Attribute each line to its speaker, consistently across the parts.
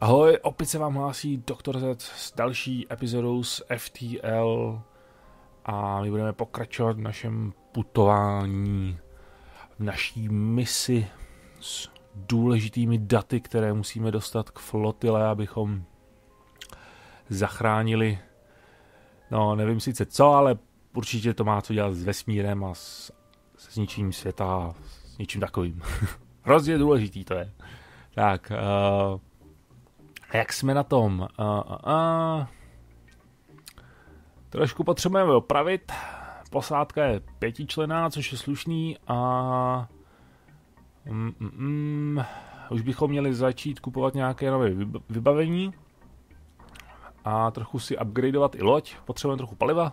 Speaker 1: Ahoj, opět se vám hlásí Dr. Z s další epizodou z FTL a my budeme pokračovat v našem putování, v naší misi s důležitými daty, které musíme dostat k flotile, abychom zachránili, no nevím sice co, ale určitě to má co dělat s vesmírem a s, s ničím světa, s ničím takovým. Hrozně důležitý to je. Tak, uh, jak jsme na tom? Uh, uh, uh. Trošku potřebujeme opravit. Posádka je pětičlená, což je slušný a mm, mm, mm, už bychom měli začít kupovat nějaké nové vybavení a trochu si upgradeovat i loď. Potřebujeme trochu paliva.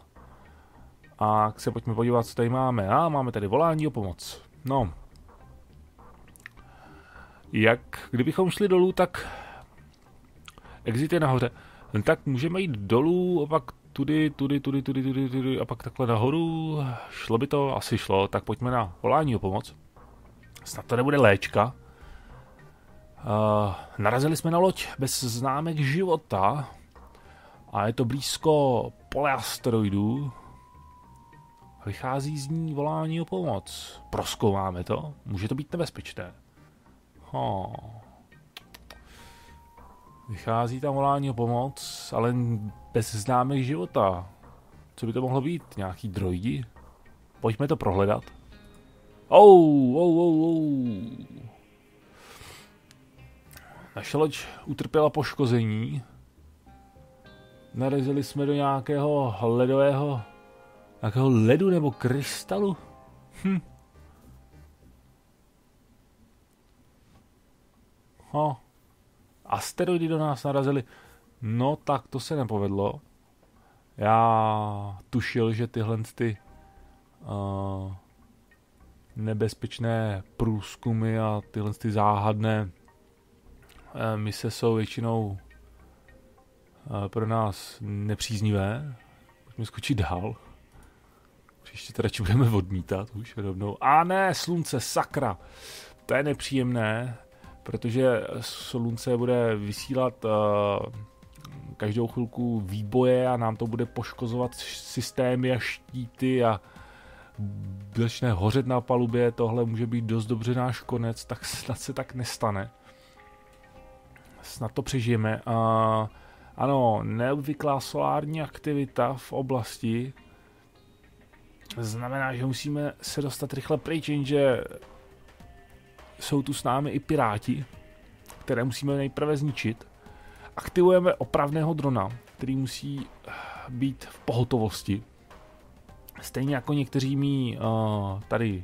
Speaker 1: A se pojďme podívat, co tady máme. A máme tady volání o pomoc. No. Jak, kdybychom šli dolů, tak exit je nahoře, tak můžeme jít dolů, a pak tudy, tudy, tudy, tudy, tudy, tudy a pak takhle nahoru. Šlo by to? Asi šlo, tak pojďme na volání o pomoc. Snad to nebude léčka. Uh, narazili jsme na loď bez známek života a je to blízko pole asteroidů. Vychází z ní volání o pomoc. Proskoumáme to. Může to být nebezpečné. Oh. Vychází tam volání o pomoc, ale bez známek života. Co by to mohlo být? Nějaký droidi? Pojďme to prohledat. Oh, oh, oh, oh. Naše loď utrpěla poškození. Narazili jsme do nějakého ledového nějakého ledu nebo krystalu. Hm. Ha asteroidy do nás narazily. No tak to se nepovedlo. Já tušil, že tyhle ty uh, nebezpečné průzkumy a tyhle ty záhadné uh, mise jsou většinou uh, pro nás nepříznivé. Pojďme skočit dál. Příště to radši budeme odmítat už rovnou. A ne, slunce, sakra. To je nepříjemné protože slunce bude vysílat uh, každou chvilku výboje a nám to bude poškozovat systémy a štíty a začne hořet na palubě, tohle může být dost dobře náš konec, tak snad se tak nestane. Snad to přežijeme. Uh, ano, neobvyklá solární aktivita v oblasti znamená, že musíme se dostat rychle pryč, jenže jsou tu s námi i piráti, které musíme nejprve zničit. Aktivujeme opravného drona, který musí eh, být v pohotovosti. Stejně jako někteří mý uh, tady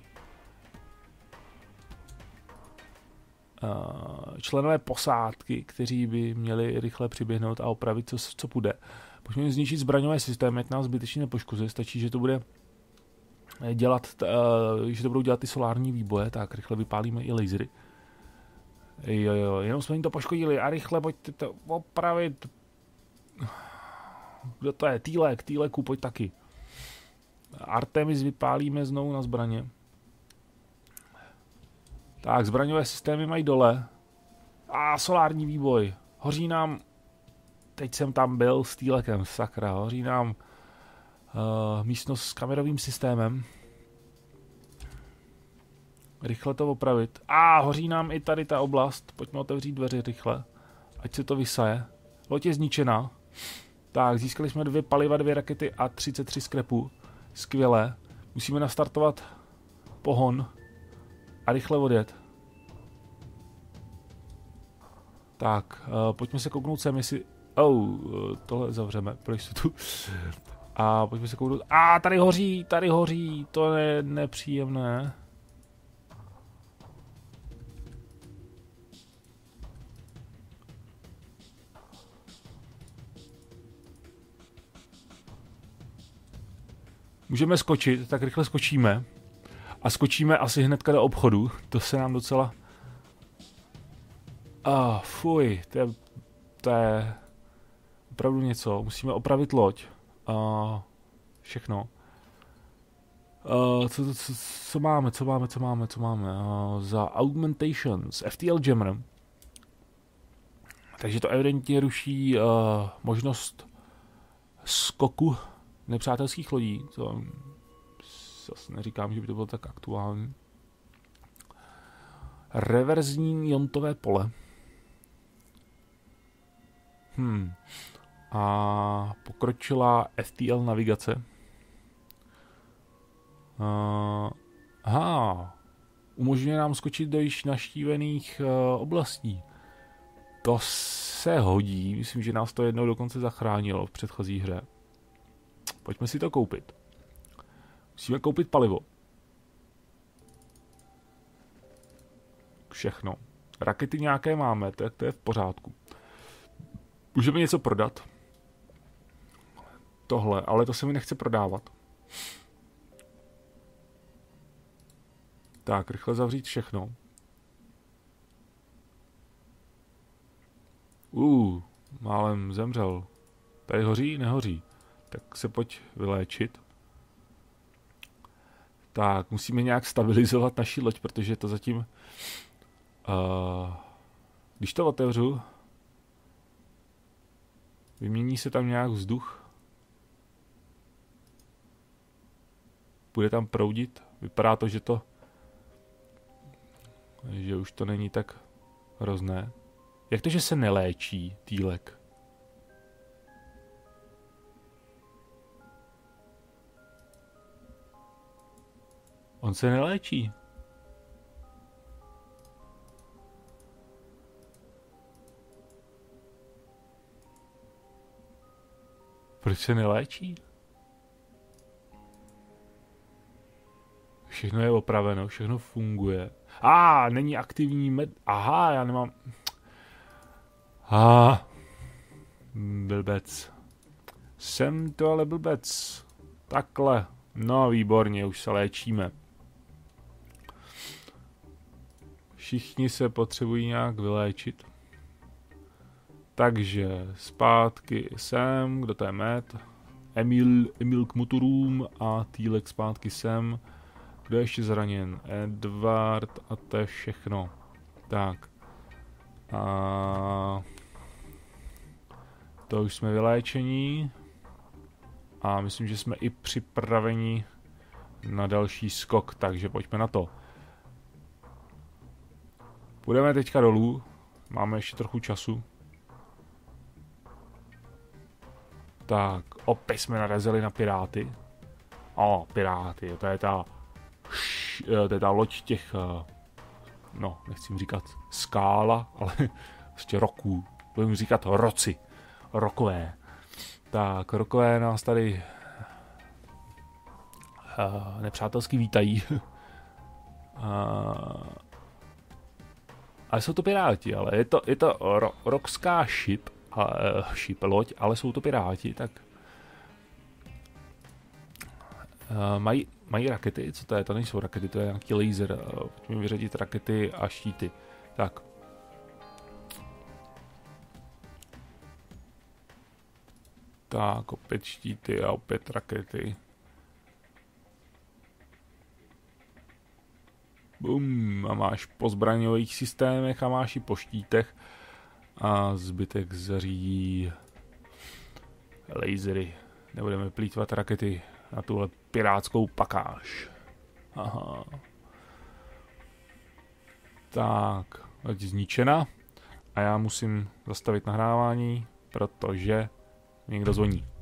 Speaker 1: uh, členové posádky, kteří by měli rychle přiběhnout a opravit, co, co půjde. Pojďme zničit zbraňové systémy, ať nás zbytečně nepoškozuje, stačí, že to bude dělat, uh, že to budou dělat ty solární výboje, tak rychle vypálíme i lasery. Jo, jo, jenom jsme jim to poškodili a rychle pojďte to opravit. Kdo to je? Týlek, Týleku, pojď taky. Artemis vypálíme znovu na zbraně. Tak, zbraňové systémy mají dole. A solární výboj. Hoří nám... Teď jsem tam byl s Týlekem, sakra. Hoří nám uh, místnost s kamerovým systémem. Rychle to opravit. A hoří nám i tady ta oblast. Pojďme otevřít dveře rychle. Ať se to vysaje. Loď je zničená. Tak, získali jsme dvě paliva, dvě rakety a 33 skrepů. Skvělé. Musíme nastartovat pohon a rychle odjet. Tak, uh, pojďme se kouknout sem, jestli... Oh, tohle zavřeme, proč se tu... A pojďme se kouknout. A tady hoří, tady hoří, to je nepříjemné. Můžeme skočit, tak rychle skočíme. A skočíme asi hnedka do obchodu. To se nám docela... Ah, fuj, to je, to je opravdu něco. Musíme opravit loď. Uh, všechno. Uh, co, co, co máme, co máme, co máme, co máme? Uh, za Augmentations, FTL Jammer. takže to evidentně ruší uh, možnost skoku nepřátelských lodí. To zase neříkám, že by to bylo tak aktuální. Reverzní jontové pole. Hmm. A pokročila FTL navigace. Uh, aha, umožňuje nám skočit do již naštívených uh, oblastí. To se hodí, myslím, že nás to jednou dokonce zachránilo v předchozí hře. Pojďme si to koupit. Musíme koupit palivo. Všechno. Rakety nějaké máme, tak to je v pořádku. Můžeme něco prodat. Tohle, ale to se mi nechce prodávat. Tak, rychle zavřít všechno. Uh, málem zemřel. Tady hoří? Nehoří. Tak se pojď vyléčit. Tak, musíme nějak stabilizovat naši loď, protože to zatím... Uh, když to otevřu, vymění se tam nějak vzduch. Bude tam proudit. Vypadá to, že to... Že už to není tak hrozné. Jak to, že se neléčí týlek? On se neléčí. Proč se neléčí? Všechno je opraveno, všechno funguje. A, ah, není aktivní med... Aha, já nemám... A, ah, blbec. Jsem to ale blbec. Takhle. No, výborně, už se léčíme. Všichni se potřebují nějak vyléčit. Takže zpátky sem, kdo to je Matt? Emil, Emil k motorům a Týlek zpátky sem. Kdo je ještě zraněn? Edward a to je všechno. Tak. A... To už jsme vyléčení. A myslím, že jsme i připraveni na další skok, takže pojďme na to. Půjdeme teďka dolů. Máme ještě trochu času. Tak, opět jsme narazili na piráty. O, piráty, to je ta, eh, ta loď těch, eh, no, nechci říkat skála, ale prostě roků. Budeme říkat roci, rokové. Tak, rokové nás tady uh, nepřátelsky vítají. uh, ale jsou to piráti, ale je to, je to ro, rokská ship, uh, ship, loď, ale jsou to piráti, tak mají, mají rakety, co to je, to nejsou rakety, to je nějaký laser, uh, pojďme vyřadit rakety a štíty. Tak. Tak, opět štíty a opět rakety. Bum, a máš po zbraňových systémech a máš i po štítech a zbytek zařídí lasery. Nebudeme plítvat rakety na tuhle pirátskou pakáž. Aha. Tak, loď zničena a já musím zastavit nahrávání, protože někdo zvoní.